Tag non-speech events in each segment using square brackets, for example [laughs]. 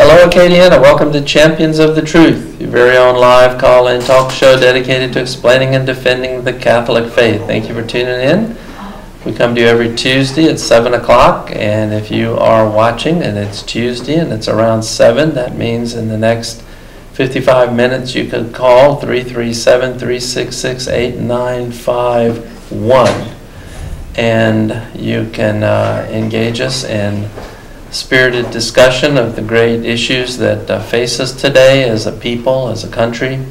Hello, Acadiana. Welcome to Champions of the Truth, your very own live call in talk show dedicated to explaining and defending the Catholic faith. Thank you for tuning in. We come to you every Tuesday at 7 o'clock, and if you are watching and it's Tuesday and it's around 7, that means in the next 55 minutes you could call 337 366 8951 and you can uh, engage us in spirited discussion of the great issues that uh, face us today as a people, as a country.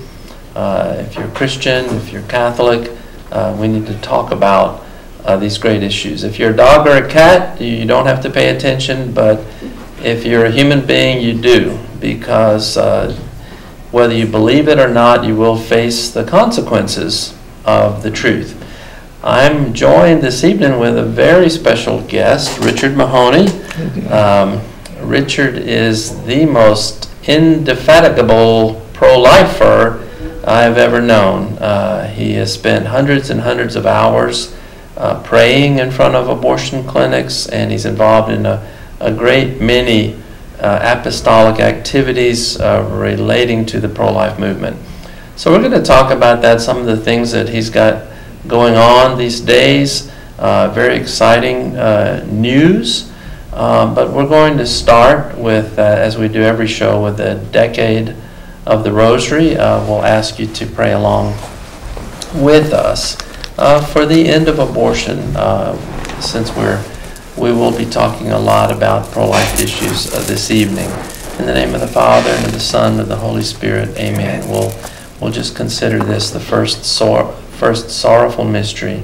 Uh, if you're Christian, if you're Catholic, uh, we need to talk about uh, these great issues. If you're a dog or a cat, you don't have to pay attention, but if you're a human being, you do, because uh, whether you believe it or not, you will face the consequences of the truth. I'm joined this evening with a very special guest, Richard Mahoney. Um, Richard is the most indefatigable pro lifer I've ever known. Uh, he has spent hundreds and hundreds of hours uh, praying in front of abortion clinics, and he's involved in a, a great many uh, apostolic activities uh, relating to the pro life movement. So, we're going to talk about that, some of the things that he's got going on these days. Uh, very exciting uh, news. Um, but we're going to start with, uh, as we do every show, with a decade of the Rosary. Uh, we'll ask you to pray along with us uh, for the end of abortion, uh, since we're we will be talking a lot about pro-life issues this evening. In the name of the Father and of the Son and of the Holy Spirit, Amen. We'll we'll just consider this the first sor- first sorrowful mystery,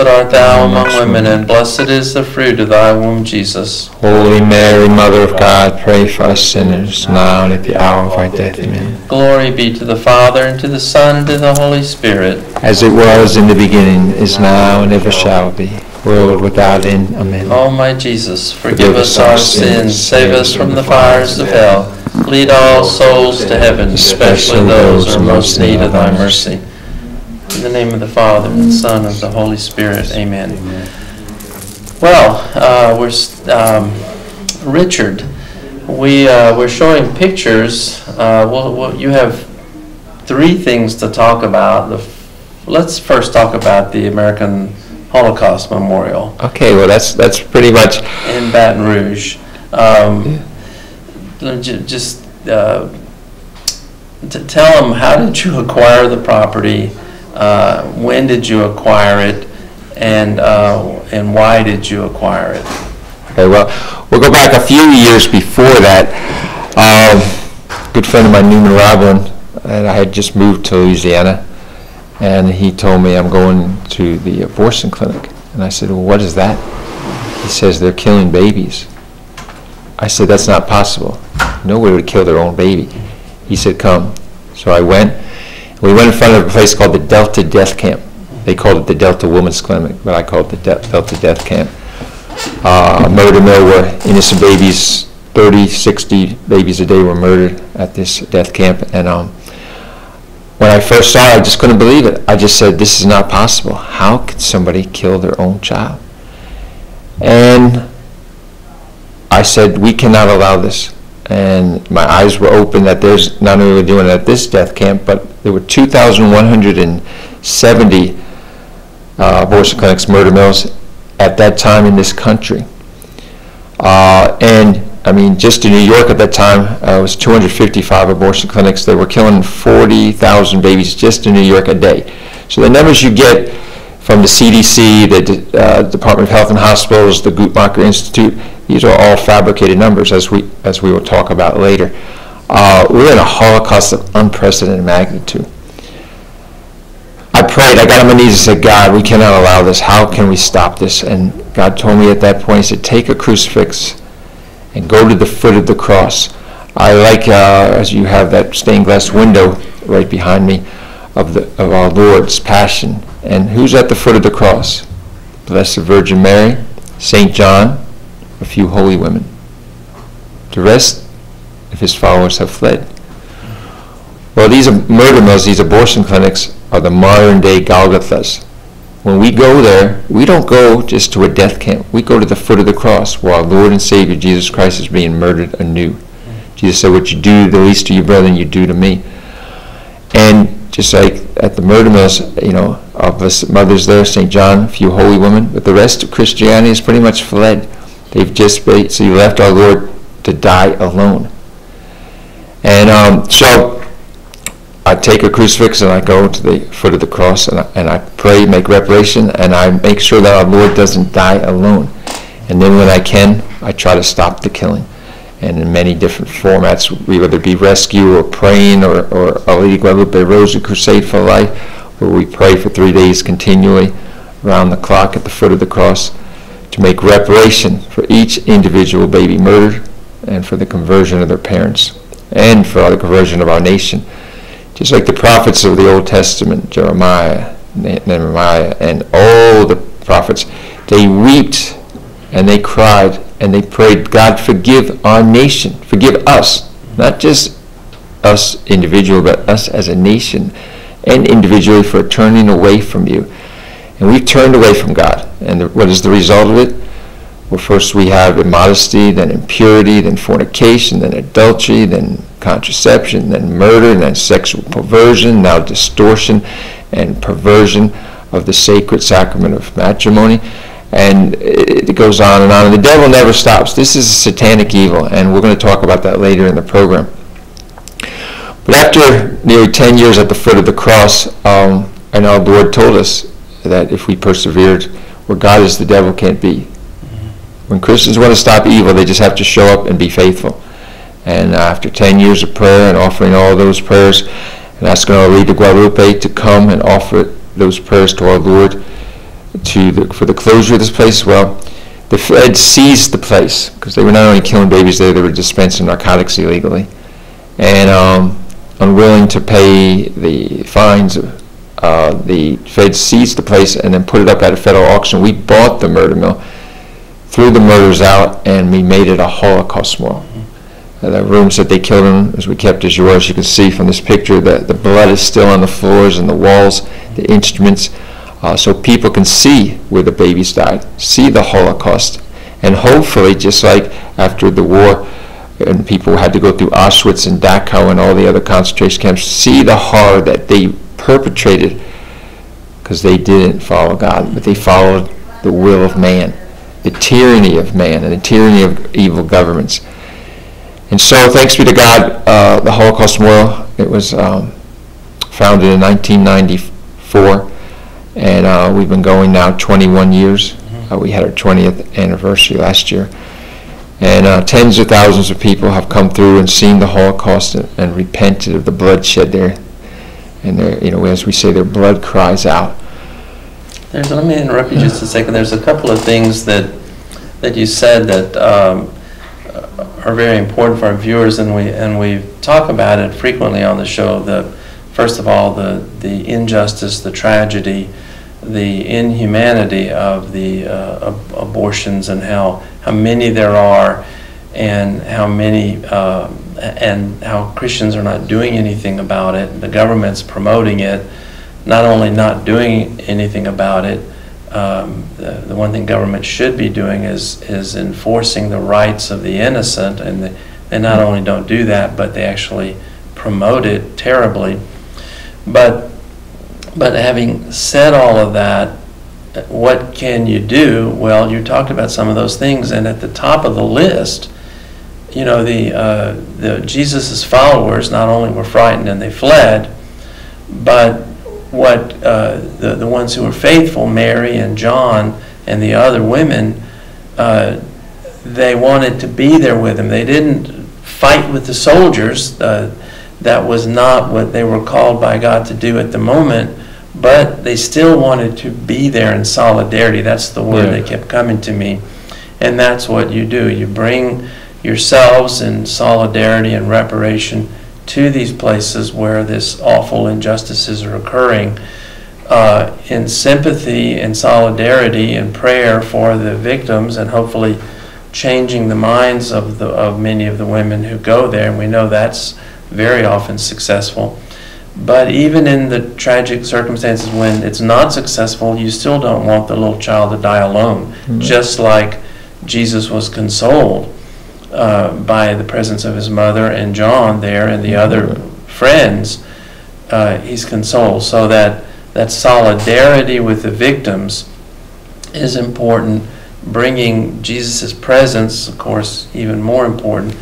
art thou among women, and blessed is the fruit of thy womb, Jesus. Holy Mary, Mother of God, pray for us sinners, now and at the hour of our death. Amen. Glory be to the Father, and to the Son, and to the Holy Spirit. As it was in the beginning, is now, and ever shall be, world without end. Amen. O my Jesus, forgive us our sins, save us from the fires of hell. Lead all souls to heaven, especially those who are most in need of thy mercy. In the name of the Father, and the Son, and of the Holy Spirit. Amen. Well, uh, we're um, Richard. We uh, we're showing pictures. Uh, well, well, you have three things to talk about. The, f- let's first talk about the American Holocaust Memorial Okay, well, that's, that's pretty much, in Baton Rouge. Um, ju- Just uh, to tell them, how did you acquire the property? Uh, When did you acquire it? And, uh, and why did you acquire it? okay, well, we'll go back a few years before that. Um, Good friend of mine, Newman Roblin, and I had just moved to Louisiana, and he told me I'm going to the abortion clinic. And I said, well, what is that? He says, they're killing babies. I said, that's not possible. Nobody would kill their own baby. He said, come. So I went. We went in front of a place called the Delta Death Camp. They called it the Delta Women's Clinic, but I called it the De- Delta Death Camp. Uh, murder mill where innocent babies, 30, 60 babies a day were murdered at this death camp. And um, when I first saw it, I just couldn't believe it. I just said, this is not possible. How could somebody kill their own child? And I said, we cannot allow this. And my eyes were open that there's, not only were we doing it at this death camp, but there were 2,170 uh, abortion clinics, murder mills, at that time in this country. Uh, and, I mean, just in New York at that time, uh, it was 255 abortion clinics. They were killing 40,000 babies just in New York a day. So the numbers you get from the CDC, the uh, Department of Health and Hospitals, the Guttmacher Institute, these are all fabricated numbers, as we, as we will talk about later. Uh, we're in a Holocaust of unprecedented magnitude. I prayed, I got on my knees and said, God, we cannot allow this. How can we stop this? And God told me at that point, He said, take a crucifix and go to the foot of the cross. I like, uh, as you have that stained glass window right behind me, of, the, of our Lord's passion. And who's at the foot of the cross? Blessed Virgin Mary, St. John, a few holy women. The rest of his followers have fled. Well, these murder mills, these abortion clinics, are the modern day Golgothas. When we go there, we don't go just to a death camp. We go to the foot of the cross where our Lord and Savior Jesus Christ is being murdered anew. Jesus said, What you do to the least of your brethren, you do to me. And just like at the murder mills, you know, our Blessed Mother's there, St. John, a few holy women, but the rest of Christianity has pretty much fled. They've just basically left our Lord to die alone. And um, so I take a crucifix and I go to the foot of the cross and I, and I pray, make reparation, and I make sure that our Lord doesn't die alone. And then when I can, I try to stop the killing. And in many different formats, whether it be rescue or praying or, or Our Lady Guadalupe Rosary Crusade for Life, where we pray for three days continually around the clock at the foot of the cross to make reparation for each individual baby murdered and for the conversion of their parents and for the conversion of our nation. Just like the prophets of the Old Testament, Jeremiah, Nehemiah, and all the prophets, they wept and they cried and they prayed, God, forgive our nation, forgive us, not just us individually, but us as a nation and individually for turning away from you. And we've turned away from God. And the, what is the result of it? Well, first we have immodesty, then impurity, then fornication, then adultery, then contraception, then murder, then sexual perversion, now distortion and perversion of the sacred sacrament of matrimony. And it goes on and on. And the devil never stops. This is a satanic evil, and we're going to talk about that later in the program. But after nearly 10 years at the foot of the cross, um, and our Lord told us that if we persevered, where God is, the devil can't be. When Christians want to stop evil, they just have to show up and be faithful. And after 10 years of prayer and offering all those prayers, and asking Our Lady Guadalupe to come and offer those prayers to our Lord to the, for the closure of this place, well, the Fed seized the place because they were not only killing babies there, they were dispensing narcotics illegally. And um, unwilling to pay the fines, uh, the Fed seized the place and then put it up at a federal auction. We bought the murder mill, threw the murders out, and we made it a Holocaust memorial. Uh, the rooms that they killed in, as we kept as yours, you can see from this picture that the blood is still on the floors and the walls, the instruments, uh, so people can see where the babies died, see the Holocaust, and hopefully, just like after the war, and people had to go through Auschwitz and Dachau and all the other concentration camps, see the horror that they perpetrated because they didn't follow God, but they followed the will of man, the tyranny of man, and the tyranny of evil governments. And so, thanks be to God, uh, the Holocaust Memorial, it was um, founded in 1994, and uh, we've been going now 21 years. Uh, we had our 20th anniversary last year. And uh, tens of thousands of people have come through and seen the Holocaust and, and repented of the bloodshed there. And their, you know, as we say, their blood cries out. There's, let me interrupt you just a second. There's a couple of things that, that you said that um, are very important for our viewers, and we, and we talk about it frequently on the show. The, first of all, the, the injustice, the tragedy, the inhumanity of the uh, ab- abortions and how, how many there are and how many uh, and how Christians are not doing anything about it. The government's promoting it, not only not doing anything about it. Um, the, the one thing government should be doing is is enforcing the rights of the innocent, and the, they not only don't do that, but they actually promote it terribly. But but having said all of that, what can you do? Well, you talked about some of those things, and at the top of the list, you know, the uh, the Jesus's followers not only were frightened and they fled, but what uh, the the ones who were faithful, Mary and John and the other women, uh, they wanted to be there with him. They didn't fight with the soldiers. Uh, that was not what they were called by God to do at the moment but they still wanted to be there in solidarity. That's the word Yeah. that kept coming to me. And that's what you do. You bring yourselves in solidarity and reparation to these places where this awful injustices are occurring uh, in sympathy and solidarity and prayer for the victims and hopefully changing the minds of the of many of the women who go there and we know that's very often successful but even in the tragic circumstances when it's not successful, you still don't want the little child to die alone. Mhm. Just like Jesus was consoled uh, by the presence of his mother and John there and the other friends, uh, he's consoled. So that, that solidarity with the victims is important. Bringing Jesus' presence, of course, even more important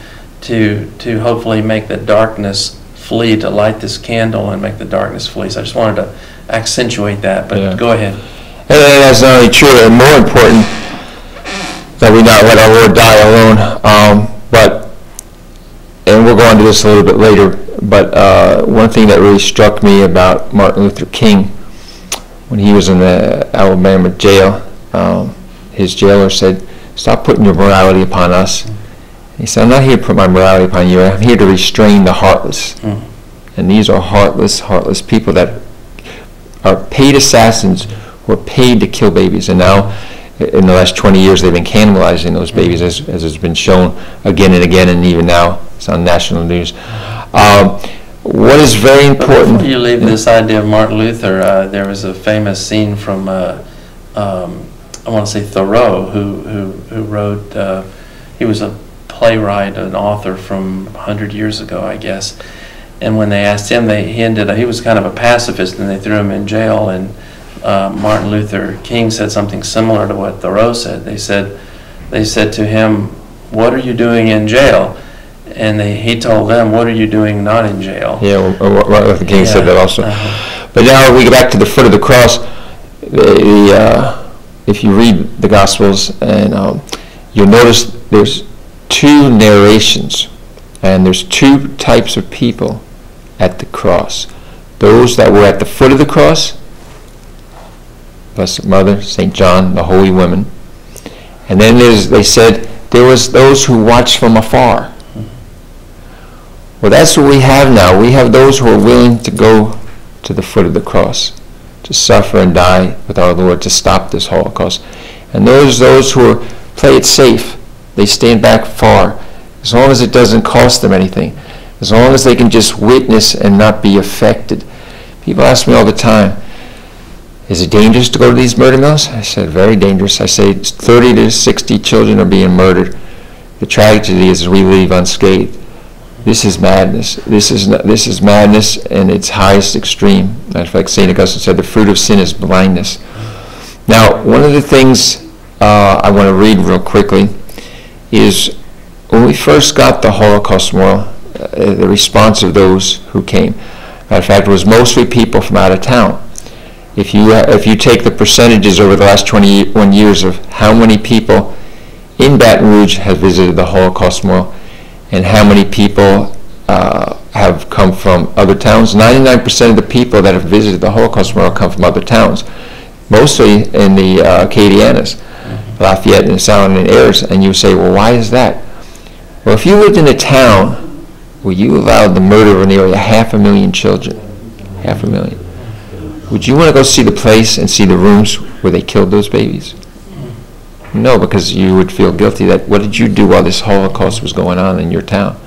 to, to hopefully make the darkness flee, to light this candle and make the darkness flee. So I just wanted to accentuate that, but Yeah. go ahead. And that's not only true, and more important, that we not let our Lord die alone. Um, but, and we'll go into this a little bit later, but uh, one thing that really struck me about Martin Luther King, when he was in the Alabama jail, um, his jailer said, stop putting your morality upon us. He said, I'm not here to put my morality upon you. I'm here to restrain the heartless. Mm. And these are heartless, heartless people that are paid assassins who are paid to kill babies. And now, in the last 20 years, they've been cannibalizing those babies, as, as has been shown again and again, and even now it's on national news. Um, what is very But important. before you leave this idea of Martin Luther, uh, there was a famous scene from, uh, um, I want to say Thoreau, who, who, who wrote, uh, he was a playwright, an author from 100 years ago, I guess. And when they asked him, they, he ended up, he was kind of a pacifist, and they threw him in jail. And uh, Martin Luther King said something similar to what Thoreau said. They said, they said to him, "What are you doing in jail?" And they, he told them, "What are you doing not in jail?" Yeah, well, Martin Luther King said that also. uh-huh. But now we go back to the foot of the cross. The, uh, if you read the Gospels, and um, you'll notice there's two narrations, and there's two types of people at the cross. Those that were at the foot of the cross, Blessed Mother, St. John, the holy women. And then there's, they said there was those who watched from afar. Well, that's what we have now. We have those who are willing to go to the foot of the cross, to suffer and die with our Lord to stop this Holocaust. And those those who are, play it safe. They stand back far, as long as it doesn't cost them anything, as long as they can just witness and not be affected. People ask me all the time, is it dangerous to go to these murder mills? I said, very dangerous. I say 30 to 60 children are being murdered. The tragedy is we leave unscathed. This is madness. This is, n- this is madness in its highest extreme. Matter of fact, St. Augustine said, the fruit of sin is blindness. Now, one of the things uh, I want to read real quickly is when we first got the Holocaust Memorial, uh, the response of those who came. Matter of fact, it was mostly people from out of town. If you, uh, if you take the percentages over the last 21 years of how many people in Baton Rouge have visited the Holocaust Memorial and how many people uh, have come from other towns, 99% of the people that have visited the Holocaust Memorial come from other towns, mostly in the uh, Acadianas, Lafayette and Sound and Ayers, and you say, well, why is that? Well, if you lived in a town where you allowed the murder of nearly half a million children, half a million, would you want to go see the place and see the rooms where they killed those babies? No, because you would feel guilty that what did you do while this Holocaust was going on in your town?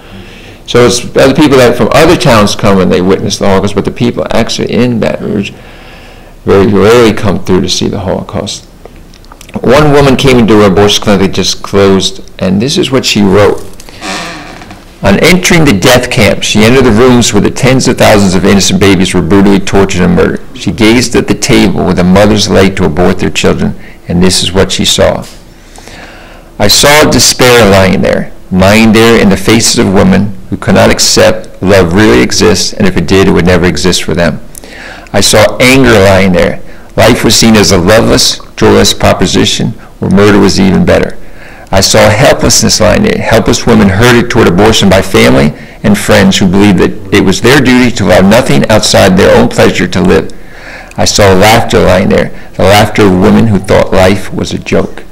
So it's other people that from other towns come and they witness the Holocaust, but the people actually in Baton Rouge very rarely come through to see the Holocaust. One woman came into her abortion clinic that just closed, and this is what she wrote. On entering the death camp, she entered the rooms where the tens of thousands of innocent babies were brutally tortured and murdered. She gazed at the table where the mothers lay to abort their children, and this is what she saw. I saw despair lying there, lying there in the faces of women who could not accept love really exists, and if it did, it would never exist for them. I saw anger lying there. Life was seen as a loveless, joyless proposition, where murder was even better. I saw helplessness lying there, helpless women herded toward abortion by family and friends who believed that it was their duty to allow nothing outside their own pleasure to live. I saw laughter lying there, the laughter of women who thought life was a joke.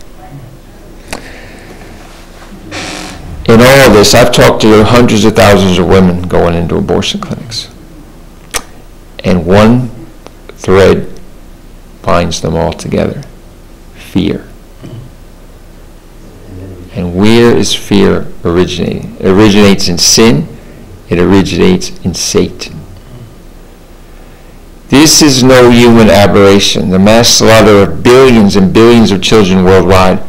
In all of this, I've talked to hundreds of thousands of women going into abortion clinics. And one thread binds them all together fear. And where is fear originating? It originates in sin, it originates in Satan. This is no human aberration. The mass slaughter of billions and billions of children worldwide,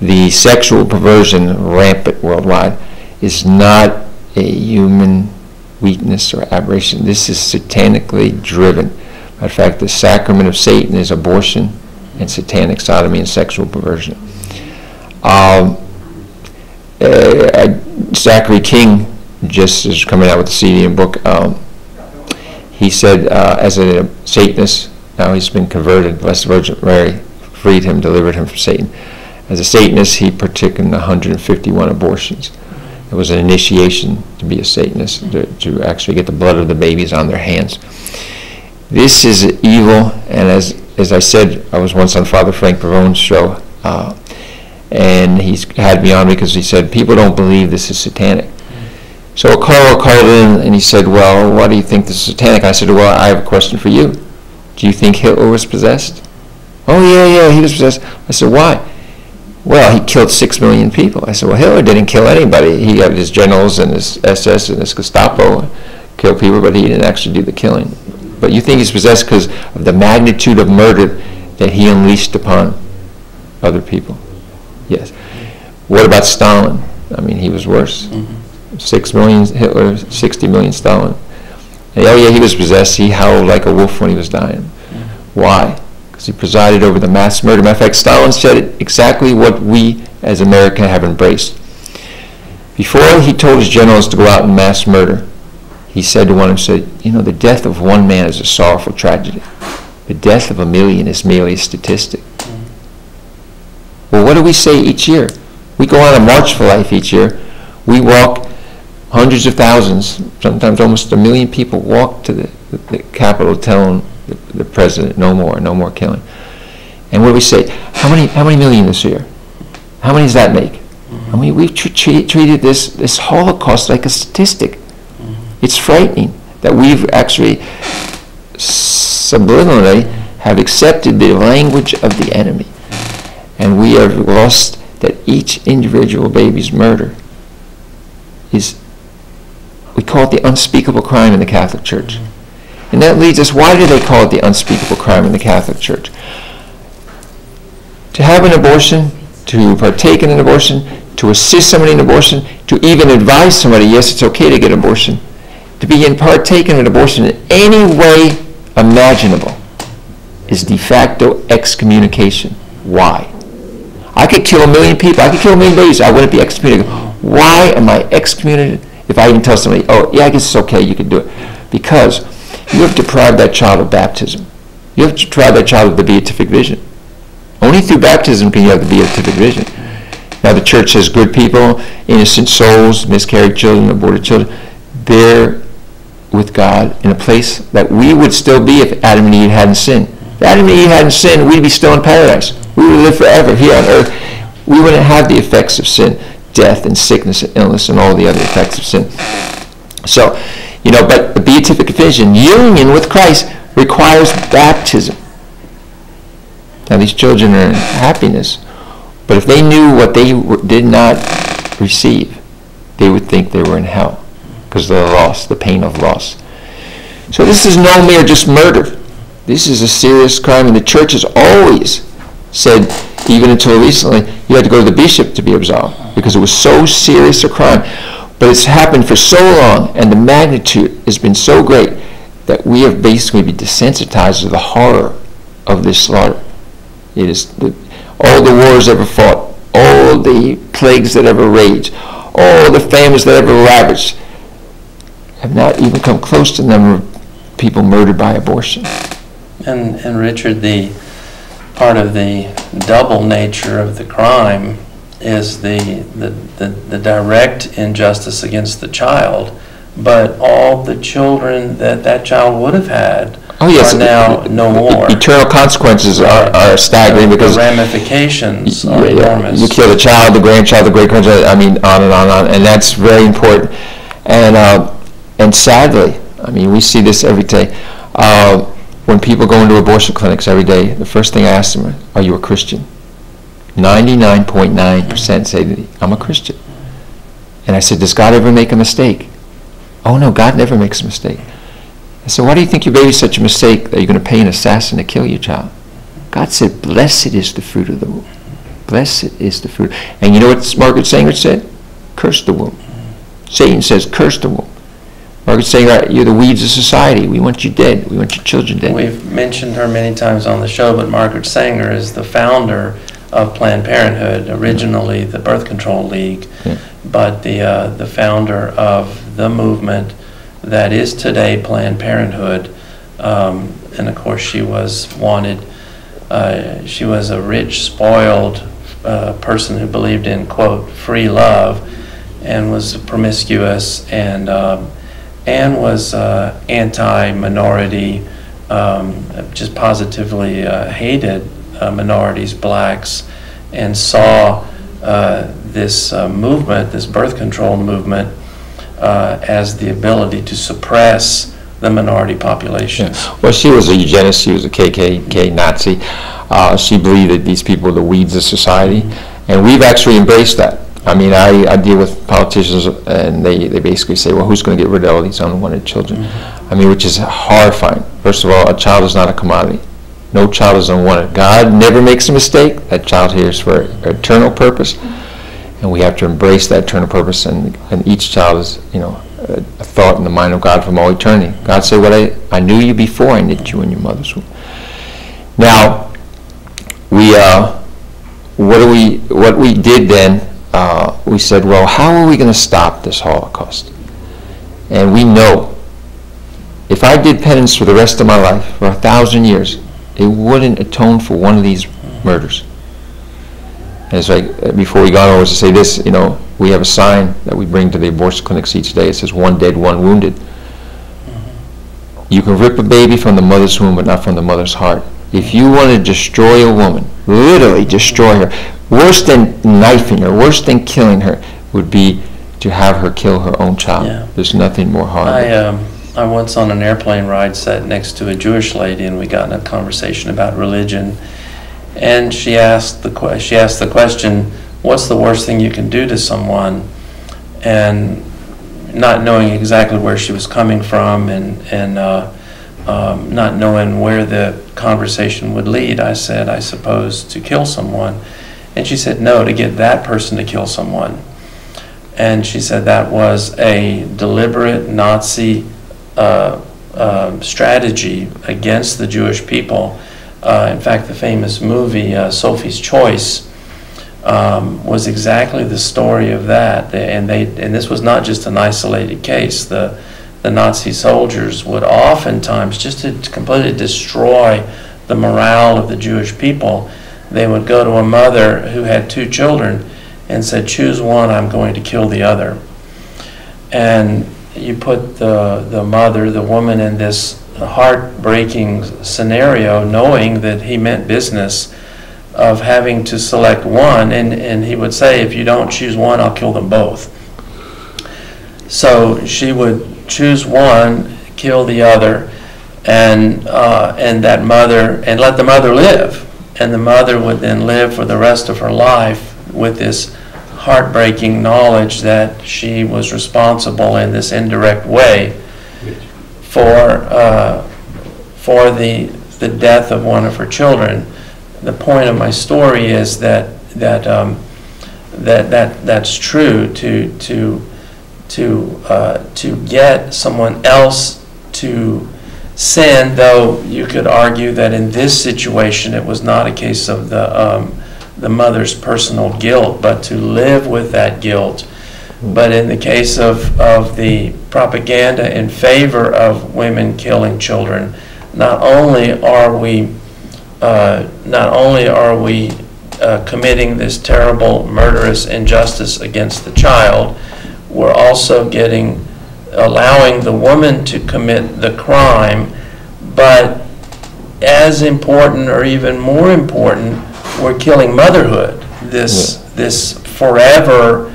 the sexual perversion rampant worldwide, is not a human weakness or aberration. This is satanically driven. Of fact, the sacrament of Satan is abortion and satanic sodomy and sexual perversion. Um, uh, Zachary King just is coming out with a CD and book. Um, he said, uh, as a Satanist, now he's been converted. Blessed Virgin Mary freed him, delivered him from Satan. As a Satanist, he partook in 151 abortions. It was an initiation to be a Satanist, to, to actually get the blood of the babies on their hands. This is evil, and as, as I said, I was once on Father Frank Pavone's show, uh, and he had me on because he said, people don't believe this is satanic. So a caller called in and he said, well, why do you think this is satanic? I said, well, I have a question for you. Do you think Hitler was possessed? Oh, yeah, yeah, he was possessed. I said, why? Well, he killed six million people. I said, well, Hitler didn't kill anybody. He had his generals and his SS and his Gestapo kill people, but he didn't actually do the killing. But you think he's possessed because of the magnitude of murder that he unleashed upon other people? Yes. What about Stalin? I mean, he was worse. Mm-hmm. Six million Hitler, 60 million Stalin. And, oh, yeah, he was possessed. He howled like a wolf when he was dying. Mm-hmm. Why? Because he presided over the mass murder. Matter of fact, Stalin said exactly what we as America have embraced. Before he told his generals to go out and mass murder, he said to one of them, said, you know, the death of one man is a sorrowful tragedy. The death of a million is merely a statistic. Well, what do we say each year? We go on a march for life each year. We walk hundreds of thousands, sometimes almost a million people walk to the, the, the Capitol telling the, the, president, no more, no more killing. And what do we say? How many, how many million this year? How many does that make? Mm-hmm. I mean, we've tr- tr- treated this, this Holocaust like a statistic. It's frightening that we've actually subliminally have accepted the language of the enemy and we have lost that each individual baby's murder is, we call it the unspeakable crime in the Catholic Church. And that leads us, why do they call it the unspeakable crime in the Catholic Church? To have an abortion, to partake in an abortion, to assist somebody in abortion, to even advise somebody, yes, it's okay to get abortion, to be in partaking in abortion in any way imaginable is de facto excommunication. Why? I could kill a million people. I could kill a million babies. I wouldn't be excommunicated. Why am I excommunicated if I even tell somebody, oh, yeah, I guess it's okay, you can do it? Because you have deprived that child of baptism. You have deprived that child of the beatific vision. Only through baptism can you have the beatific vision. Now the church says good people, innocent souls, miscarried children, aborted children, they're with God in a place that we would still be if Adam and Eve hadn't sinned. If Adam and Eve hadn't sinned, we'd be still in paradise. We would live forever here on earth. We wouldn't have the effects of sin, death and sickness and illness and all the other effects of sin. So, you know, but the beatific vision, union with Christ, requires baptism. Now these children are in happiness, but if they knew what they did not receive, they would think they were in hell because of the loss, the pain of loss. So this is no mere just murder. This is a serious crime, and the church has always said, even until recently, you had to go to the bishop to be absolved because it was so serious a crime. But it's happened for so long, and the magnitude has been so great that we have basically been desensitized to the horror of this slaughter. It is the, all the wars ever fought, all the plagues that ever raged, all the famines that ever ravaged have not even come close to the number of people murdered by abortion. And, and Richard, the part of the double nature of the crime is the, the, the, the direct injustice against the child, but all the children that that child would have had Oh, yes. are now no more. Eternal consequences are, are staggering because The ramifications are you, enormous. you kill the child, the grandchild, the great grandchild. I mean, on and on and on, and that's very important. And uh, and sadly, I mean, we see this every day. Uh, when people go into abortion clinics every day, the first thing I ask them, "Are you a Christian?" Ninety-nine point nine percent say that I'm a Christian. And I said, "Does God ever make a mistake?" Oh no, God never makes a mistake. I said, why do you think your baby's such a mistake that you're going to pay an assassin to kill your child? God said, blessed is the fruit of the womb. Blessed is the fruit. And you know what Margaret Sanger said? Curse the womb. Satan says, curse the womb. Margaret Sanger, you're the weeds of society. We want you dead. We want your children dead. We've mentioned her many times on the show, but Margaret Sanger is the founder of Planned Parenthood, originally the Birth Control League, Yeah. but the, uh, the founder of the movement that is today Planned Parenthood. Um, and of course, she was wanted, uh, she was a rich, spoiled uh, person who believed in, quote, free love, and was promiscuous and, um, and was uh, anti-minority, um, just positively uh, hated uh, minorities, blacks, and saw uh, this uh, movement, this birth control movement, as the ability to suppress the minority populations. Well, she was a eugenist. She was a KKK Nazi. Uh, she believed that these people were the weeds of society, and we've actually embraced that. I mean, I, I deal with politicians, and they, they basically say, well, who's going to get rid of all these unwanted children? I mean, which is horrifying. First of all, a child is not a commodity. No child is unwanted. God never makes a mistake. That child here is for eternal purpose, and we have to embrace that eternal purpose. And, and each child is, you know, a, a thought in the mind of God from all eternity. God said, "What I I knew you before I knit you in your mother's womb." Now, we uh, what do we what we did then? Uh, we said, well, how are we going to stop this Holocaust? And we know if I did penance for the rest of my life, for a thousand years, it wouldn't atone for one of these murders. And it's like, before we got on, I was to say this, you know, we have a sign that we bring to the abortion clinics each day. It says, one dead, one wounded. You can rip a baby from the mother's womb, but not from the mother's heart. If you want to destroy a woman, literally destroy her, worse than knifing her, worse than killing her, would be to have her kill her own child. Yeah. There's nothing more horrible. I, um, I once on an airplane ride sat next to a Jewish lady and we got in a conversation about religion. And she asked the que- she asked the question, "What's the worst thing you can do to someone?" And not knowing exactly where she was coming from and and uh, um, not knowing where the conversation would lead, I said, "I suppose to kill someone." And she said, no, to get that person to kill someone. And she said that was a deliberate Nazi uh, um, strategy against the Jewish people. Uh, in fact, the famous movie uh, Sophie's Choice um, was exactly the story of that. And they and this was not just an isolated case. The the Nazi soldiers would oftentimes just to completely destroy the morale of the Jewish people. They would go to a mother who had two children and said, "Choose one. I'm going to kill the other." And you put the the mother, the woman, in this heartbreaking scenario, knowing that he meant business of having to select one, and, and he would say, if you don't choose one, I'll kill them both. So she would choose one, kill the other, and, uh, and that mother, and let the mother live. And the mother would then live for the rest of her life with this heartbreaking knowledge that she was responsible in this indirect way for, uh, for the, the death of one of her children. The point of my story is that, that, um, that, that that's true to, to, to, uh, to get someone else to sin, though you could argue that in this situation it was not a case of the, um, the mother's personal guilt, but to live with that guilt. But in the case of, of the propaganda in favor of women killing children, not only are we uh, not only are we uh, committing this terrible murderous injustice against the child, we're also getting allowing the woman to commit the crime, but as important or even more important, we're killing motherhood. This yeah. this forever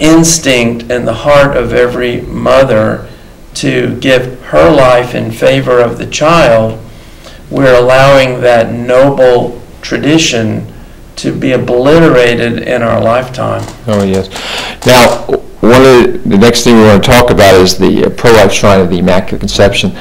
instinct in the heart of every mother to give her life in favor of the child, we're allowing that noble tradition to be obliterated in our lifetime. Oh, yes. Now, one of the, the next thing we want to talk about is the uh, pro-life shrine of the Immaculate Conception.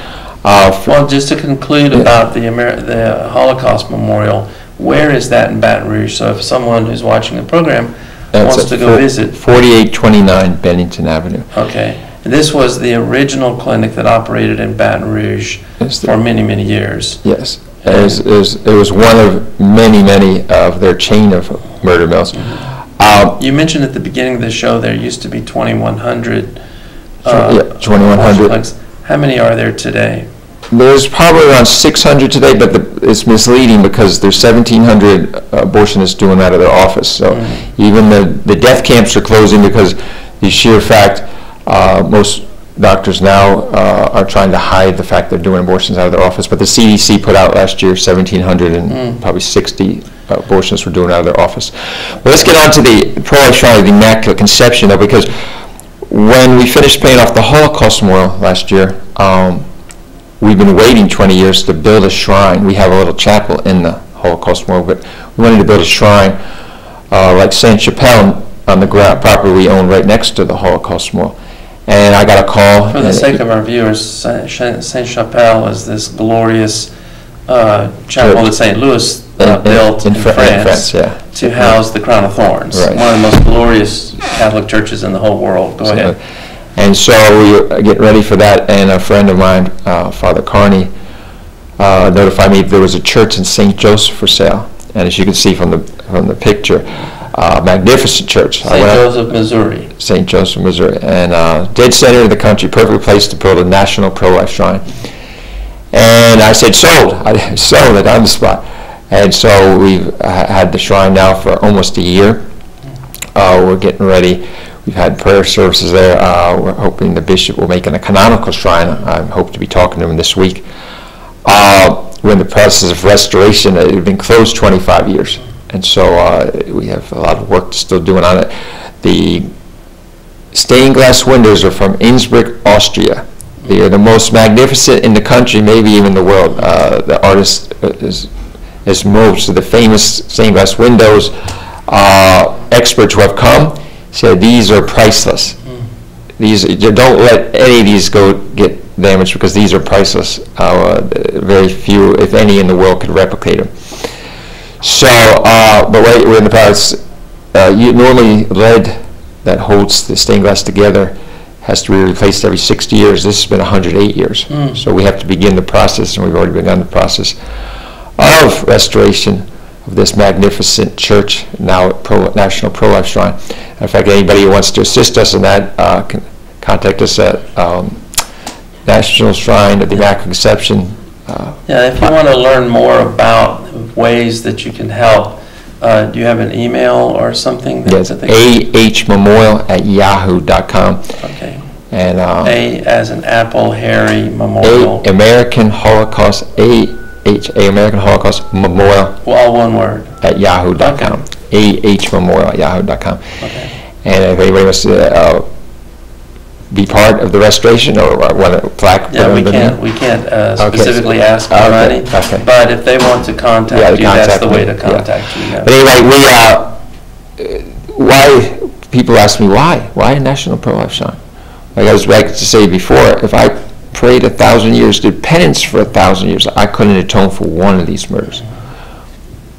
Uh, well, just to conclude yeah. about the, Amer- the Holocaust Memorial, where is that in Baton Rouge? So if someone who's watching the program That's wants to go visit. 4829 Bennington Avenue. Okay. This was the original clinic that operated in Baton Rouge for many, many years. Yes. It was, it was, it was one of many, many of their chain of murder mills. Mm-hmm. Um, You mentioned at the beginning of the show, there used to be 2,100. uh, yeah, 2,100. How many are there today? There's probably around 600 today, but the, it's misleading because there's 1,700 abortionists doing that at their office. So mm-hmm. even the, the death camps are closing because the sheer fact uh, most doctors now uh, are trying to hide the fact they're doing abortions out of their office, but the CDC put out last year 1,700 and mm. probably 60 abortions were doing out of their office. But let's get on to the pro-life shrine, the Immaculate Conception, though, because when we finished paying off the Holocaust Memorial last year, um, we've been waiting 20 years to build a shrine. We have a little chapel in the Holocaust Memorial, but we wanted to build a shrine uh, like Saint Chapelle on the ground property we own right next to the Holocaust Memorial and I got a call. For the sake of our viewers, Saint Chapelle is this glorious uh, chapel that St. Louis uh, in, built in, in, France, in, France, yeah. to house the crown of thorns. Right. One of the most glorious Catholic churches in the whole world. Go so, ahead. And so we were getting ready for that, and a friend of mine, uh, Father Carney, uh, notified me there was a church in St. Joseph for sale. And as you can see from the from the picture, uh, magnificent church. St. Joseph, Missouri. St. Joseph, Missouri. And uh, dead center of the country, perfect place to build a national pro-life shrine. And I said, sold. [laughs] I sold it on the spot. And so we've uh, had the shrine now for almost a year. Uh, we're getting ready. We've had prayer services there. Uh, we're hoping the bishop will make it a canonical shrine. I hope to be talking to him this week. Uh, we're in the process of restoration. It had been closed 25 years and so uh, we have a lot of work still doing on it. The stained glass windows are from Innsbruck, Austria. They are the most magnificent in the country, maybe even the world. Uh, the artist is, is moved to the famous stained glass windows. Uh, experts who have come said these are priceless. Mm. These don't let any of these go get damaged because these are priceless. Uh, very few, if any, in the world could replicate them. So, uh, but wait, we're in the past. Uh, you normally lead that holds the stained glass together has to be replaced every 60 years. This has been 108 years. Hmm. So we have to begin the process, and we've already begun the process of restoration of this magnificent church, now Pro, National Pro-Life Shrine. In fact, anybody who wants to assist us in that uh, can contact us at um, National Shrine of the Immaculate Conception. Uh, Yeah, if you want to learn more about ways that you can help, uh, do you have an email or something? that- Yes, ahmemorial at yahoo.com. Okay. And uh, A as an Apple, Harry, A Memorial, American Holocaust, A H A American Holocaust Memorial well, all one word. at yahoo.com. A H Memorial at yahoo.com. Okay. And if anybody wants to uh, be part of the restoration or want a plaque Yeah, we can't, we can't uh, Okay. specifically ask for Okay, money, okay. but if they want to Yeah, contact you, that's contact the way me, to yeah. contact you. yeah. But anyway, we, uh, uh, why, people ask me, why? Why a National Pro-Life Shrine? Like I was like to say before, if I prayed a thousand years, did penance for a thousand years, I couldn't atone for one of these murders.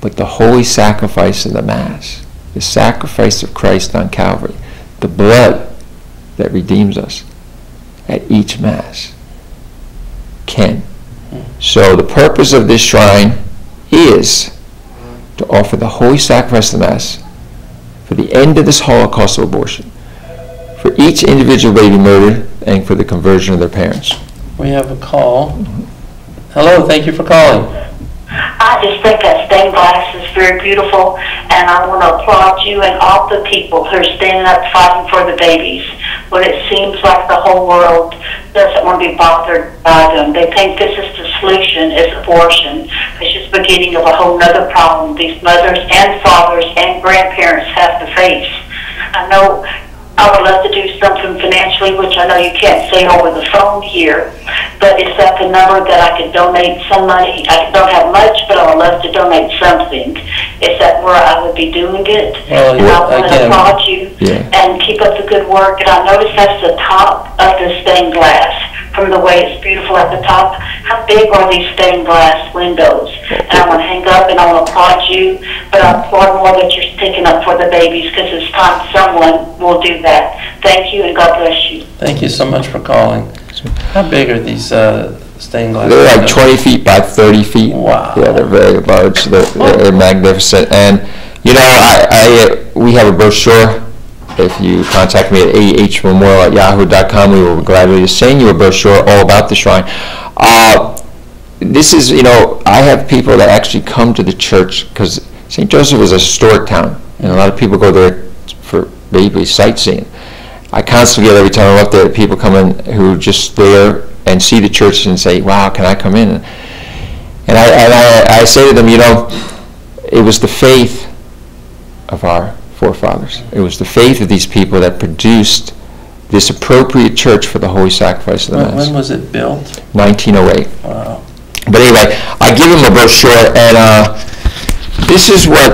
But the holy sacrifice of the Mass, the sacrifice of Christ on Calvary, the blood that redeems us at each Mass can. So the purpose of this shrine is to offer the holy sacrifice of the Mass for the end of this Holocaust of abortion, for each individual baby murdered, and for the conversion of their parents. We have a call. Hello, thank you for calling. I just think that stained glass is very beautiful, and I want to applaud you and all the people who are standing up fighting for the babies when it seems like the whole world doesn't want to be bothered by them. They think this is the solution is abortion. It's just the beginning of a whole other problem these mothers and fathers and grandparents have to face. I know I would love to do something financially, which I know you can't say over the phone here, but is that the number that I could donate some money? I don't have much, but I would love to donate something. Is that where I would be doing it? Well, And I want to applaud you Yeah. and keep up the good work. And I noticed that's the top of the stained glass, from the way it's beautiful at the top. How big are these stained glass windows? And I want to hang up and I want to applaud you, but I applaud more that you're sticking up for the babies because it's time someone will do that. Thank you and God bless you. Thank you so much for calling. How big are these uh, stained glass? They're like windows? 20 feet by 30 feet. Wow. Yeah, they're very large. They're, they're magnificent. And, you know, I, I, uh, we have a brochure. If you contact me at ahmemorial at yahoo.com, we will gladly send you a brochure all about the shrine. Uh, this is, you know, I have people that actually come to the church because St. Joseph is a historic town, and a lot of people go there for maybe sightseeing. I constantly get every time I'm up there, people come in who just there and see the church and say, "Wow, can I come in?" And I, and I, I say to them, you know, it was the faith of our forefathers. It was the faith of these people that produced this appropriate church for the holy sacrifice of the When Mass. when was it built? 1908. Wow. But anyway, I give him a brochure, and uh, this is what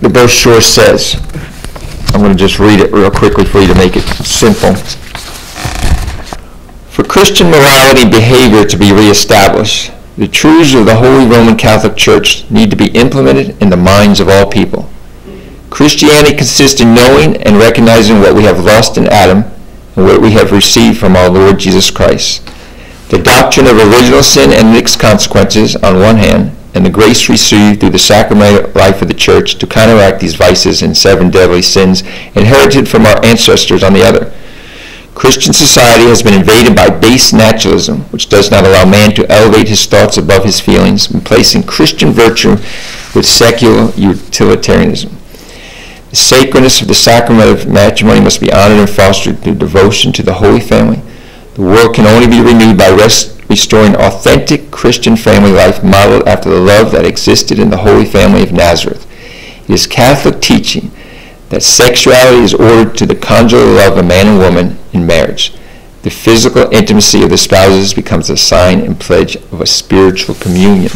the brochure says. I'm going to just read it real quickly for you to make it simple. For Christian morality and behavior to be reestablished, the truths of the Holy Roman Catholic Church need to be implemented in the minds of all people. Christianity consists in knowing and recognizing what we have lost in Adam and what we have received from our Lord Jesus Christ. The doctrine of original sin and its consequences on one hand, and the grace received through the sacramental life of the Church to counteract these vices and seven deadly sins inherited from our ancestors on the other. Christian society has been invaded by base naturalism, which does not allow man to elevate his thoughts above his feelings, replacing Christian virtue with secular utilitarianism. The sacredness of the sacrament of matrimony must be honored and fostered through devotion to the Holy Family. The world can only be renewed by rest, restoring authentic Christian family life modeled after the love that existed in the Holy Family of Nazareth. It is Catholic teaching that sexuality is ordered to the conjugal love of man and woman in marriage. The physical intimacy of the spouses becomes a sign and pledge of a spiritual communion.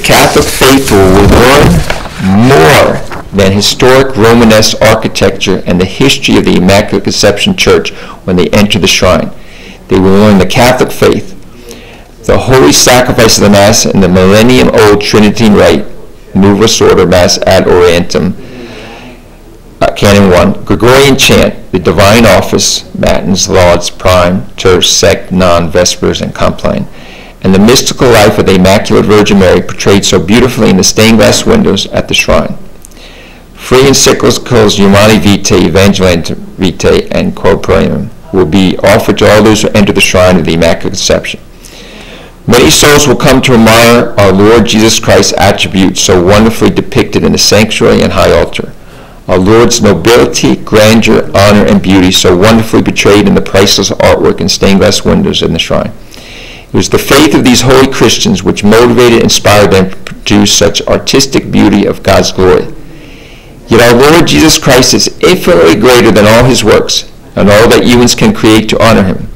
The Catholic faithful will learn more than historic Romanesque architecture and the history of the Immaculate Conception Church when they enter the shrine. They will learn the Catholic faith, the holy sacrifice of the Mass and the millennium-old Tridentine Rite, Novus Ordo Mass ad Orientem, uh, Canon 1, Gregorian chant, the Divine Office, Matins, Lauds, Prime, Terce, Sext, Non, Vespers, and Compline, and the mystical life of the Immaculate Virgin Mary portrayed so beautifully in the stained glass windows at the shrine. Free encyclicals Humanae Vitae, Evangelium Vitae, and Corporeum will be offered to all those who enter the shrine of the Immaculate Conception. Many souls will come to admire our Lord Jesus Christ's attributes so wonderfully depicted in the sanctuary and high altar. Our Lord's nobility, grandeur, honor, and beauty so wonderfully portrayed in the priceless artwork and stained glass windows in the shrine. It was the faith of these holy Christians which motivated and inspired them to produce such artistic beauty of God's glory. Yet our Lord Jesus Christ is infinitely greater than all his works and all that humans can create to honor him.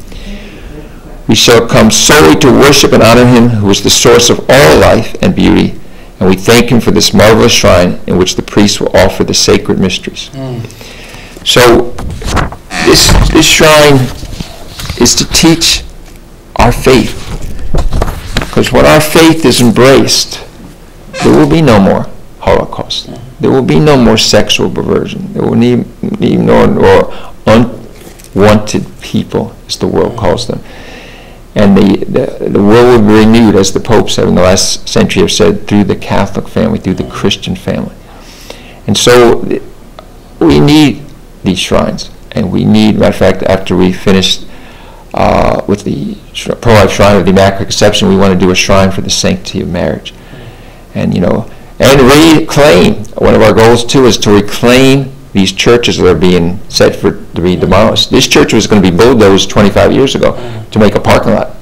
We shall come solely to worship and honor him who is the source of all life and beauty, and we thank him for this marvelous shrine in which the priests will offer the sacred mysteries. So this, this shrine is to teach our faith. Because when our faith is embraced, there will be no more Holocaust. There will be no more sexual perversion. There will be no more unwanted people, as the world calls them. And the, the, the world will be renewed, as the popes have in the last century have said, through the Catholic family, through the Christian family. And so we need these shrines. And we need, matter of fact, after we finish uh, with the pro-life shrine of the Immaculate Conception, we want to do a shrine for the sanctity of marriage. And, you know, and reclaim, one of our goals too is to reclaim these churches that are being set for, to be demolished. This church was going to be bulldozed 25 years ago to make a parking lot.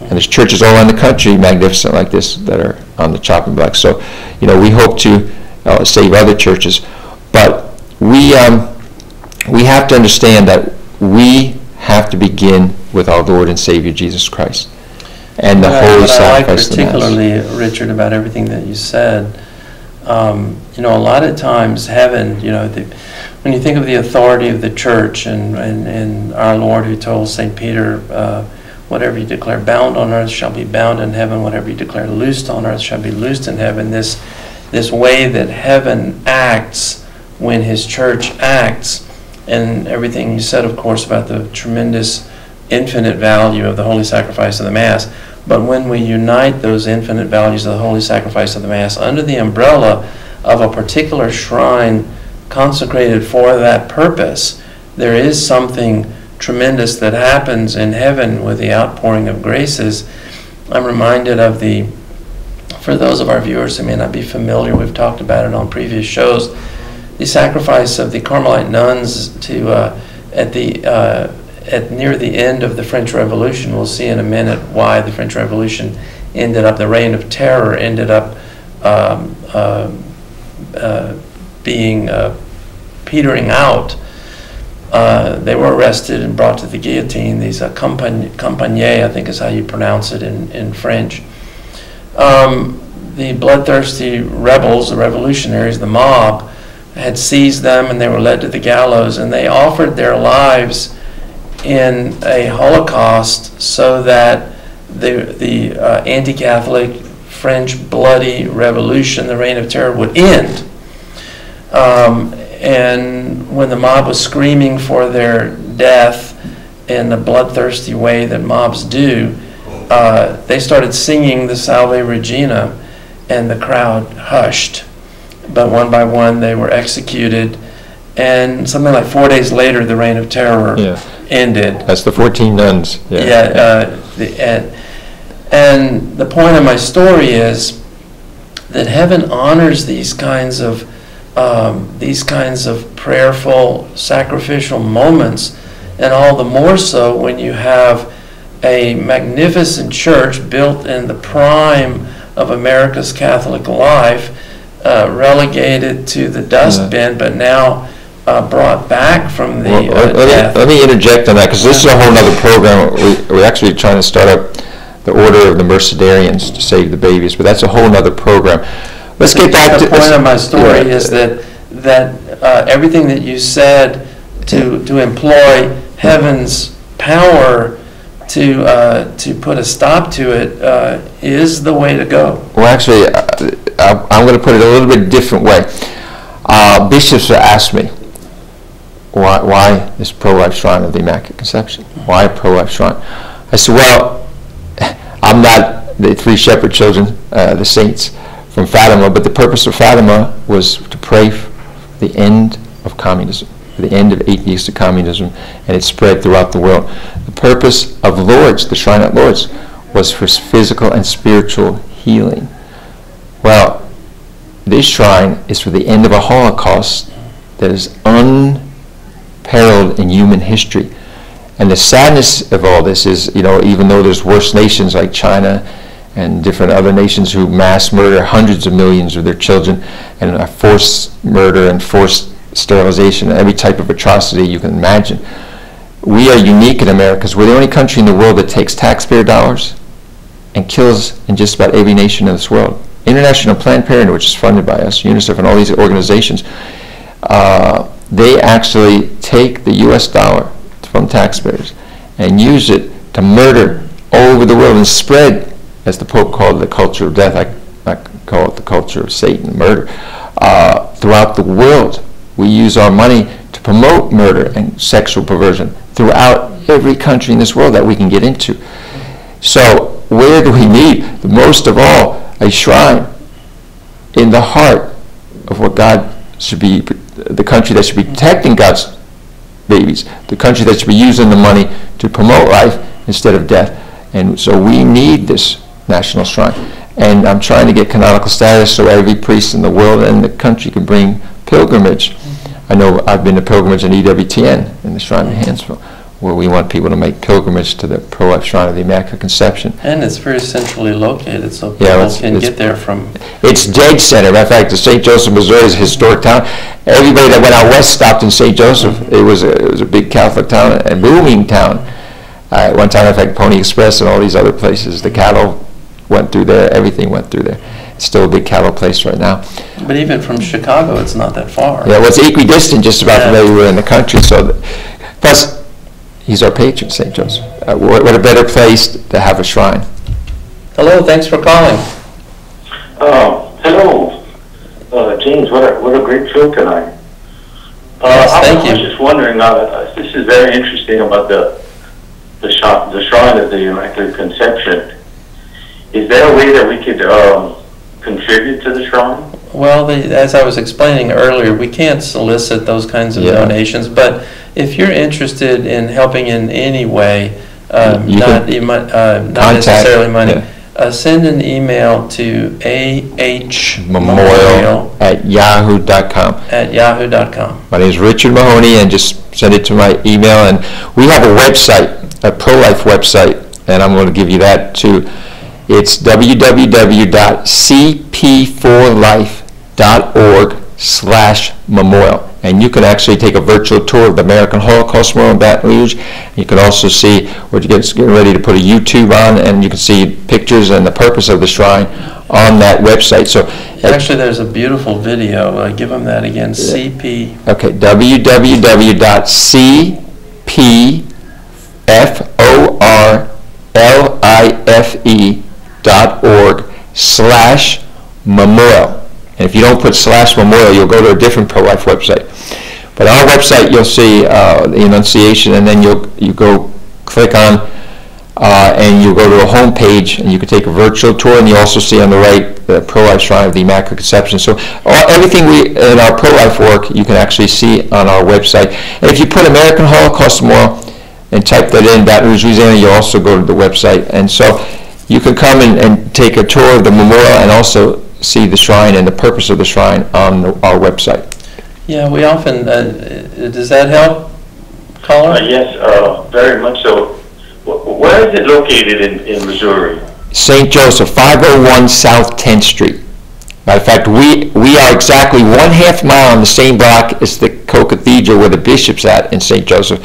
And there's churches all around the country, magnificent like this, that are on the chopping block. So, you know, we hope to uh, save other churches. But we, um, we have to understand that we have to begin with our Lord and Savior Jesus Christ and the What holy what I like sacrifice of the Mass. particularly, Richard, about everything that you said, um, you know, a lot of times heaven, you know, the, when you think of the authority of the church and, and, and our Lord who told St. Peter, uh, whatever you declare bound on earth shall be bound in heaven, whatever you declare loosed on earth shall be loosed in heaven. This, this way that heaven acts when his church acts, and everything you said, of course, about the tremendous infinite value of the holy sacrifice of the Mass. But when we unite those infinite values of the holy sacrifice of the Mass under the umbrella of a particular shrine consecrated for that purpose, there is something tremendous that happens in heaven with the outpouring of graces. I'm reminded of the, for those of our viewers who may not be familiar, we've talked about it on previous shows, the sacrifice of the Carmelite nuns to, uh, at the, uh, at near the end of the French Revolution, we'll see in a minute why the French Revolution ended up, the reign of terror ended up um, uh, uh, being uh, petering out. Uh, they were arrested and brought to the guillotine. These uh, Compiègne, I think is how you pronounce it in, in French. Um, the bloodthirsty rebels, the revolutionaries, the mob, had seized them and they were led to the gallows and they offered their lives in a Holocaust so that the, the uh, anti Catholic French bloody revolution, the reign of terror, would end. Um, and when the mob was screaming for their death in the bloodthirsty way that mobs do, uh, they started singing the Salve Regina, and the crowd hushed. But one by one, they were executed. And something like four days later, the reign of terror Yeah. ended. That's the 14 nuns. Yeah. Yeah, uh, the, and, and the point of my story is that heaven honors these kinds of um, these kinds of prayerful, sacrificial moments, and all the more so when you have a magnificent church built in the prime of America's Catholic life, uh, relegated to the dustbin, but now uh, brought back from the Well, uh, let, let me, let me interject on that because this is a whole other program. We, we're actually trying to start up the Order of the Mercedarians to save the babies, but that's a whole other program. Let's get back to The point of my story Yeah. is that, that uh, everything that you said to, to employ heaven's power to, uh, to put a stop to it uh, is the way to go. Well, actually, uh, I- I'm going to put it a little bit different way. Uh, Bishops have asked me, why, why this pro-life shrine of the Immaculate Conception? Why pro-life shrine? I said, well, [laughs] I'm not the three shepherd children, uh, the saints from Fatima, but the purpose of Fatima was to pray for the end of communism, for the end of atheistic communism, and it spread throughout the world. The purpose of Lourdes, the shrine at Lourdes, was for physical and spiritual healing. Well, this shrine is for the end of a Holocaust that is unparalleled in human history. And the sadness of all this is, you know, even though there's worse nations like China and different other nations who mass murder hundreds of millions of their children and forced murder and forced sterilization, and every type of atrocity you can imagine. We are unique in America because we're the only country in the world that takes taxpayer dollars and kills in just about every nation in this world. International Planned Parenthood, which is funded by us, UNICEF, and all these organizations, uh, they actually take the U.S. dollar from taxpayers and use it to murder all over the world and spread, as the Pope called it, the culture of death. I, I call it the culture of Satan, murder, uh, throughout the world. We use our money to promote murder and sexual perversion throughout every country in this world that we can get into. So where do we need, the most of all, a shrine in the heart of what God should be, the country that should be protecting God's babies, the country that should be using the money to promote life instead of death. And so we need this national shrine. And I'm trying to get canonical status so every priest in the world and the country can bring pilgrimage. I know I've been to pilgrimage in EWTN in the shrine in Hanceville, where we want people to make pilgrimage to the pro-life shrine of the Immaculate Conception. And it's very centrally located, so Yeah, people it's- can it's- get there from, It's dead center. Matter of fact, the St. Joseph, Missouri is a historic town. Everybody that went out west stopped in St. Joseph. It was a, it was a big Catholic town, a booming town. Uh, at one time, in fact, Pony Express and all these other places, the cattle went through there. Everything went through there. It's still a big cattle place right now. but even from Chicago, it's not that far. Yeah, well, it's equidistant just about from Yeah. everywhere in the country. So, th- plus, he's our patron, St. Joseph. Uh, what, what a better place to have a shrine. Hello, thanks for calling. Uh, hello, uh, James. What a, what a great show tonight. Uh, Yes, I, thank I you. was just wondering. Uh, this is very interesting about the the, sh- the shrine of the Immaculate Conception. Is there a way that we could um, contribute to the shrine? Well, the, as I was explaining earlier, we can't solicit those kinds of Yeah. donations, but if you're interested in helping in any way, um, You not, can you might, uh, not contact- necessarily money, yeah. uh, send an email to ahmemorial at yahoo.com. at yahoo.com. My name is Richard Mahoney, and just send it to my email. And we have a website, a pro-life website, and I'm going to give you that too. It's www.cp4life.org slash memorial. And you can actually take a virtual tour of the American Holocaust Memorial in Baton Rouge. You can also see, we're getting getting ready to put a YouTube on, and you can see pictures and the purpose of the shrine on that website. So Actually, there's a beautiful video, uh, give them that again, CP, Okay, www.cp4life.org slash memorial. And if you don't put slash memorial, you'll go to a different pro-life website. But our website, you'll see uh, the Annunciation, and then you'll, you go click on, uh, and you go to a home page, and you can take a virtual tour, and you also see on the right the pro-life shrine of the Immaculate Conception. So all, everything we in our pro-life work, you can actually see on our website. And if you put American Holocaust Memorial and type that in, Baton Rouge, Louisiana, you also go to the website. And so you can come and, and take a tour of the memorial and also see the shrine and the purpose of the shrine on the, our website. yeah, we often, uh, does that help, Uh, caller? yes, uh, very much so. Wh- Where is it located in, in Missouri? St. Joseph, 501 South 10th Street. Matter of fact, we, we are exactly one half mile on the same block as the co-cathedral where the bishop's at in St. Joseph.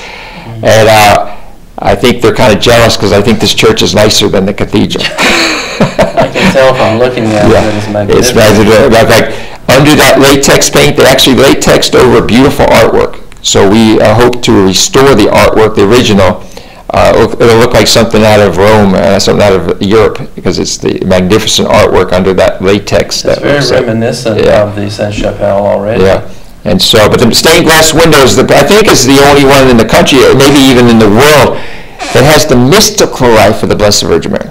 And uh, I think they're kind of jealous because I think this church is nicer than the cathedral. [laughs] I can tell from looking at it, Yeah, it's it's magnificent. magnificent. Matter of fact, under that latex paint, they actually latexed over beautiful artwork. So we uh, hope to restore the artwork, the original, uh, it'll it'll look like something out of Rome, uh, something out of Europe, because it's the magnificent artwork under that latex. It's that very reminiscent Yeah. of the Sainte-Chapelle already. Yeah, and so, but the stained glass windows, the- I think is the only one in the country, or maybe even in the world, that has the mystical life of the Blessed Virgin Mary.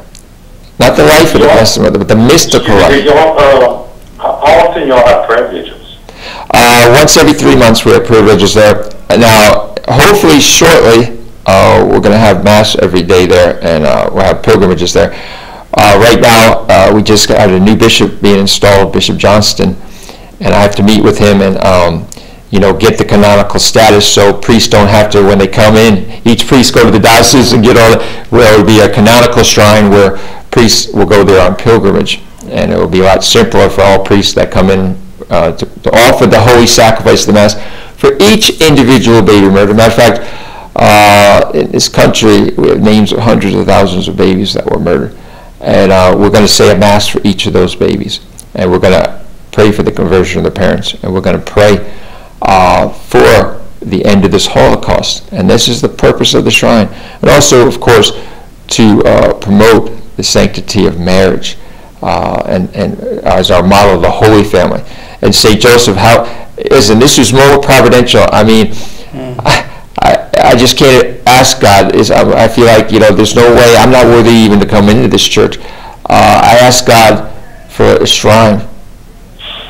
Not the life of the Blessed Mother, but the mystical life. uh, how often y'all have prayer vigils? Uh, once every three months, we have privileges there. Now, hopefully shortly, uh, we're going to have mass every day there, and uh, we'll have pilgrimages there. Uh, right now, uh, we just had a new bishop being installed, Bishop Johnston, and I have to meet with him and, um, you know, get the canonical status so priests don't have to, when they come in, each priest go to the diocese and get all, where it will be a canonical shrine where priests will go there on pilgrimage. And it will be a lot simpler for all priests that come in uh, to to offer the holy sacrifice of the Mass for each individual baby murder. Matter of fact, uh, in this country, we have names of hundreds of thousands of babies that were murdered. And uh, we're going to say a Mass for each of those babies. And we're going to pray for the conversion of the parents. And we're going to pray uh, for the end of this Holocaust. And this is the purpose of the shrine. And also, of course, to uh, promote the sanctity of marriage uh, and, and as our model of the Holy Family. And St. Joseph, how, listen, this is more providential. I mean, I, I, I just can't ask God. Is I, I feel like, you know, there's no way, I'm not worthy even to come into this church. Uh, I ask God for a shrine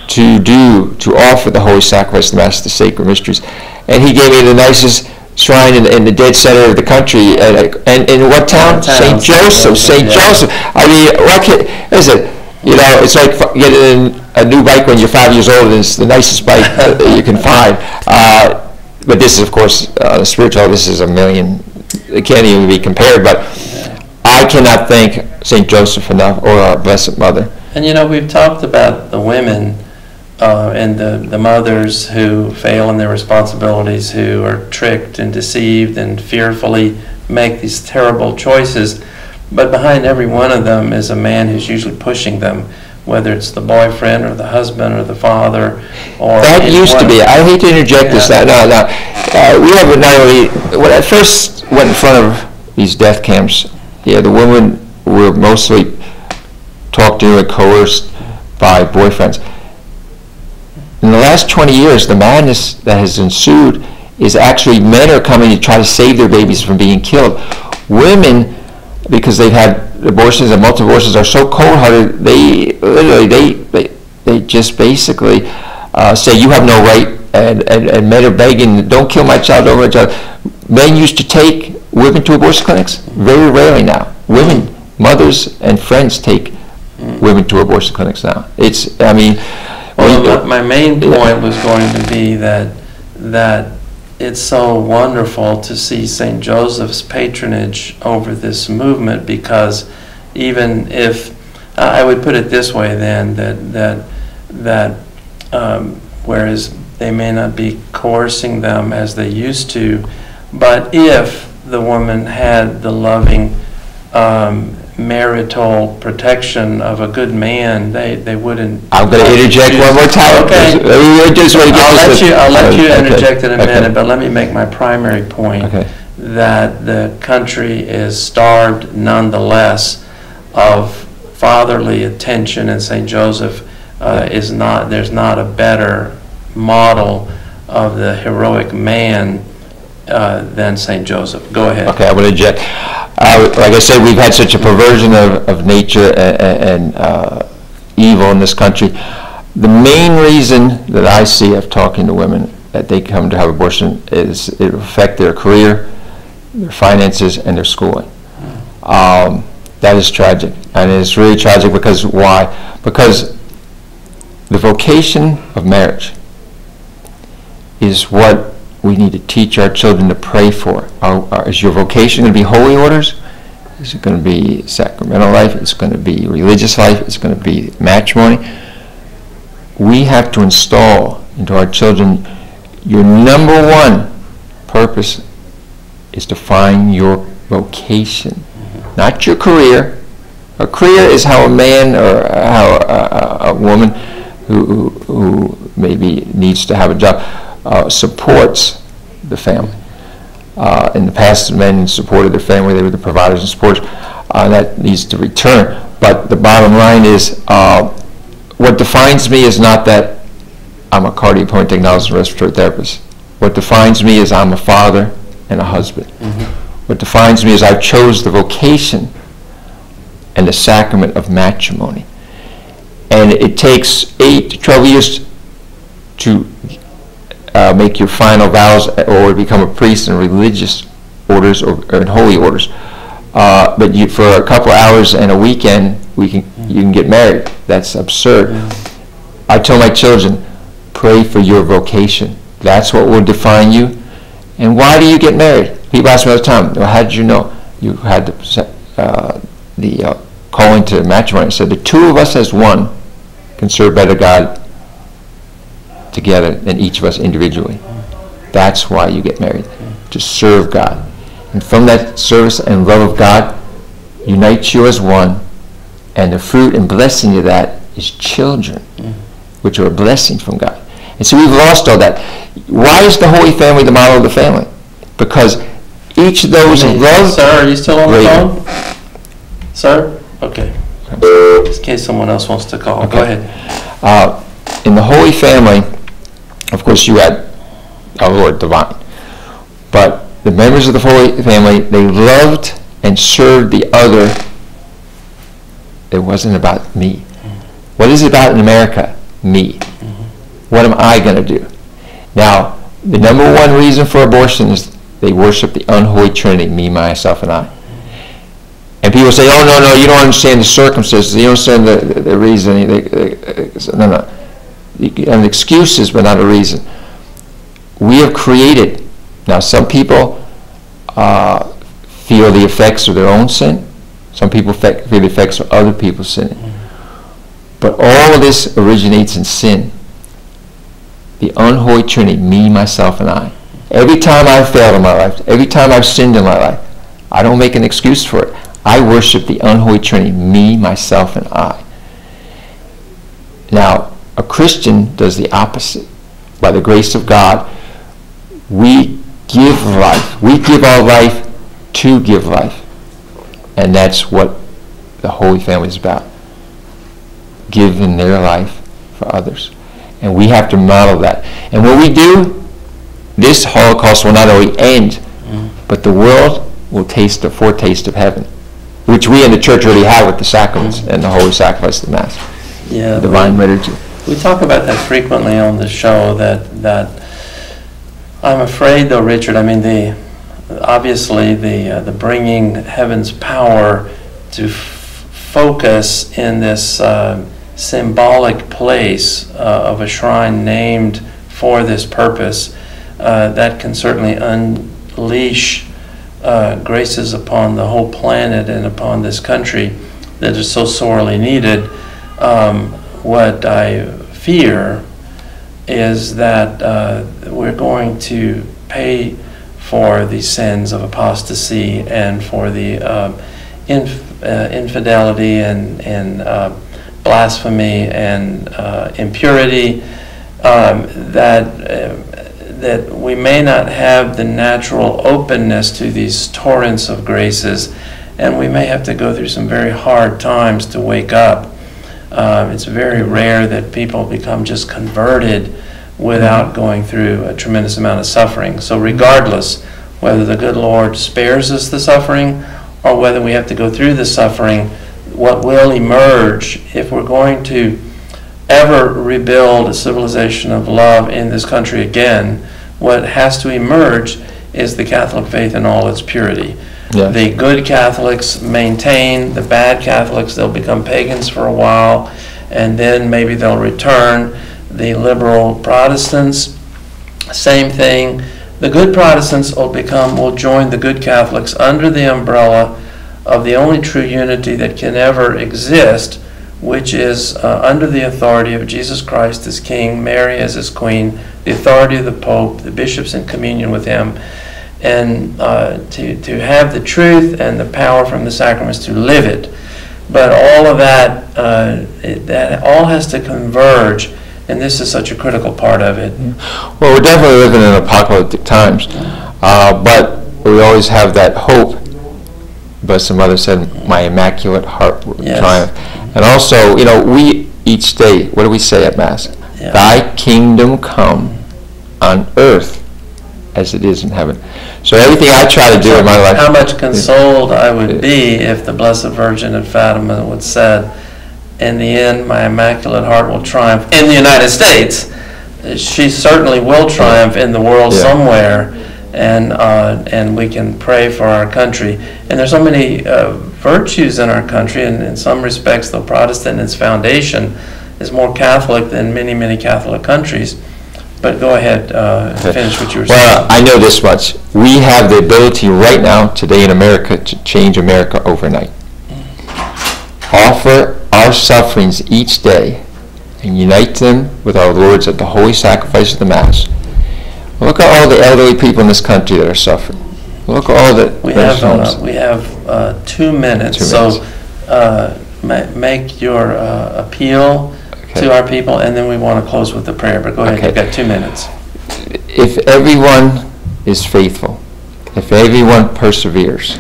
to do, to offer the Holy Sacrifice, the Mass, the sacred mysteries. And he gave me the nicest shrine in, in the dead center of the country. And, and in what town? St. Joseph, St. Joseph. I mean, what can, listen, you know, it's like getting a new bike when you're five years old and it's the nicest bike that you can find. [laughs] Uh, but this is, of course, uh, spiritual, this is a million, it can't even be compared, but I cannot thank St. Joseph enough or our Blessed Mother. And you know, we've talked about the women uh, and the, the mothers who fail in their responsibilities, who are tricked and deceived and fearfully make these terrible choices. But behind every one of them is a man who's usually pushing them, whether it's the boyfriend or the husband or the father or. That used to be, I hate to interject this, Yeah. no, no, uh, we have not only, when I first went in front of these death camps, yeah, the women were mostly talked to and coerced by boyfriends. In the last 20 years, the madness that has ensued is actually men are coming to try to save their babies from being killed. Women, because they've had abortions and multiple abortions, are so cold-hearted, they literally, they, they, they just basically uh, say, you have no right, and, and, and men are begging, don't kill my child, don't kill my child. Men used to take women to abortion clinics, very rarely now. Women, mothers and friends take women to abortion clinics now. It's, I mean, Well, my my main point was going to be that, that it's so wonderful to see St. Joseph's patronage over this movement because even if, I I would put it this way then, that, that, that um, whereas they may not be coercing them as they used to, but if the woman had the loving um, marital protection of a good man, they, they wouldn't. I'm going to interject one more time. Okay. I just want to get I'll let you, I'll let you Okay, interject in a okay. minute, but let me make my primary point. Okay. That the country is starved nonetheless of fatherly attention, and St. Joseph uh, is not, there's not a better model of the heroic man uh, than St. Joseph. Go ahead. Okay, going to interject. Uh, Like I said, we've had such a perversion of, of nature a- a- and uh, evil in this country. The main reason that I see of talking to women that they come to have abortion is it affect their career, their finances, and their schooling. Um, That is tragic, and it's really tragic because, why? Because the vocation of marriage is what we need to teach our children to pray for. Are- are- Is your vocation going to be holy orders? Is it going to be sacramental life? Is it going to be religious life? Is it going to be matrimony? We have to install into our children, your number one purpose is to find your vocation, not your career. A career is how a man or how a, a, a woman who, who, who maybe needs to have a job uh, supports the family. Uh, In the past, men supported their family, they were the providers and supporters. Uh, That needs to return. But the bottom line is, uh, what defines me is not that I'm a cardiac pulmonary technologist and respiratory therapist. What defines me is I'm a father and a husband. What defines me is I chose the vocation and the sacrament of matrimony. And it takes eight to 12 years to uh, make your final vows or become a priest in religious orders or, or in holy orders. Uh, but you, for a couple hours and a weekend, we can, you can get married. That's absurd. I tell my children, pray for your vocation. That's what will define you. And why do you get married? People ask me all the time, well, how did you know you had the, uh, the uh, calling to matrimony? I said, the two of us as one can serve better God together than each of us individually. That's why you get married, to serve God. And from that service and love of God unites you as one, and the fruit and blessing of that is children, which are a blessing from God. And so we've lost all that. Why is the Holy Family the model of the family? Because each of those love. Sir, are you still on the phone? Sir? Okay. In case someone else wants to call, go ahead. Uh, in the Holy Family, of course, you had our Lord divine. But the members of the Holy Family, they loved and served the other. It wasn't about me. What is it about in America? Me. What am I going to do? Now, the number one reason for abortion is they worship the unholy trinity, me, myself, and I. And people say, oh, no, no, you don't understand the circumstances, you don't understand the, the, the reason. They- No, no. Can have excuses, but not a reason. We have created, now some people uh, feel the effects of their own sin, some people fe- feel the effects of other people's sin. But all of this originates in sin. The unholy trinity, me, myself, and I. Every time I've failed in my life, every time I've sinned in my life, I don't make an excuse for it. I worship the unholy trinity, me, myself, and I. Now, a Christian does the opposite. By the grace of God, we give life. We give our life to give life. And that's what the Holy Family is about. Giving their life for others. And we have to model that. And when we do, this Holocaust will not only end, but the world will taste the foretaste of heaven, which we in the church already have with the sacraments and the holy sacrifice of the Mass, Yeah. the divine liturgy. We talk about that frequently on the show, that, that, I'm afraid though, Richard, I mean, the, obviously, the, uh, the bringing heaven's power to focus in this uh, symbolic place uh, of a shrine named for this purpose, uh, that can certainly unleash uh, graces upon the whole planet and upon this country that is so sorely needed. Um, what I fear is that uh, we're going to pay for the sins of apostasy and for the um, inf- uh, infidelity and, and uh, blasphemy and uh, impurity um, that uh, that we may not have the natural openness to these torrents of graces, and we may have to go through some very hard times to wake up. Um, it's very rare that people become just converted without going through a tremendous amount of suffering. So, regardless whether the good Lord spares us the suffering or whether we have to go through the suffering, what will emerge if we're going to ever rebuild a civilization of love in this country again, what has to emerge is the Catholic faith in all its purity. Yeah. The good Catholics maintain, the bad Catholics, they'll become pagans for a while, and then maybe they'll return. The liberal Protestants, same thing. The good Protestants will become, will join the good Catholics under the umbrella of the only true unity that can ever exist, which is uh, under the authority of Jesus Christ as King, Mary as his Queen, the authority of the Pope, the bishops in communion with him, and uh, to, to have the truth and the power from the sacraments to live it. But all of that, uh, it, that all has to converge, and this is such a critical part of it. Well, we're definitely living in apocalyptic times, uh, but we always have that hope, but some others said, my immaculate heart Yes. triumph. And also, you know, we, each day, what do we say at Mass? Yeah. Thy kingdom come on earth as it is in heaven. So everything I try to do in my life. How much consoled I would be if the Blessed Virgin of Fatima would said, "In the end, my Immaculate Heart will triumph in the United States." She certainly will triumph in the world Yeah. somewhere, and uh, and we can pray for our country. And there's so many uh, virtues in our country, and in some respects, the Protestant, its foundation, is more Catholic than many many Catholic countries. But go ahead, uh, Okay. finish what you were saying. Well, I know this much. We have the ability right now, today in America, to change America overnight. Offer our sufferings each day and unite them with our Lord's at the holy sacrifice of the Mass. Look at all the elderly people in this country that are suffering. Look at all the We have, uh, we have uh, two minutes, Two so minutes. uh, ma- make your uh, appeal. To our people, and then we want to close with the prayer, but go ahead, Okay. you've got two minutes. if everyone is faithful, if everyone perseveres,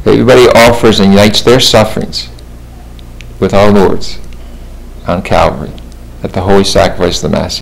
if everybody offers and unites their sufferings with our Lord's on Calvary at the holy sacrifice of the Mass,